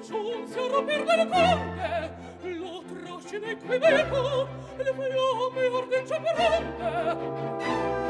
giunsero per delle conte lo trascina in Quibeco le fiamme ordeggia per onde.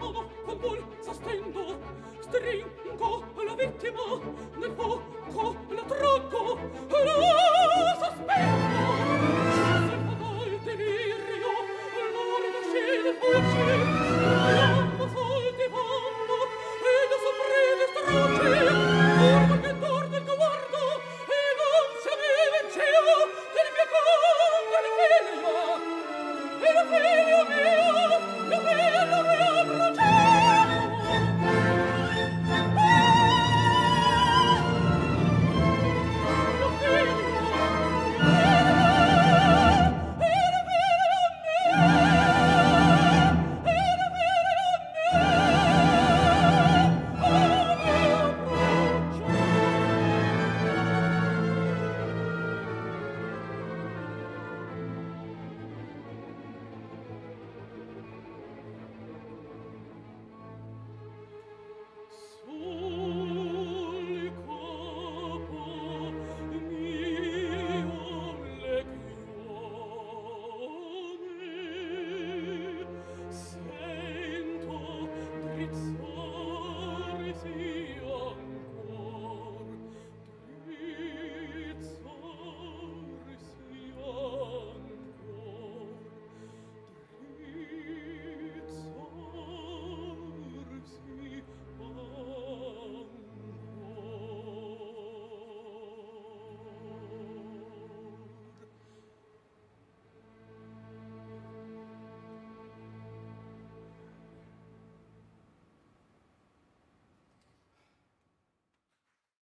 mano con voi sostengo stringo la vittima nel fuoco la tro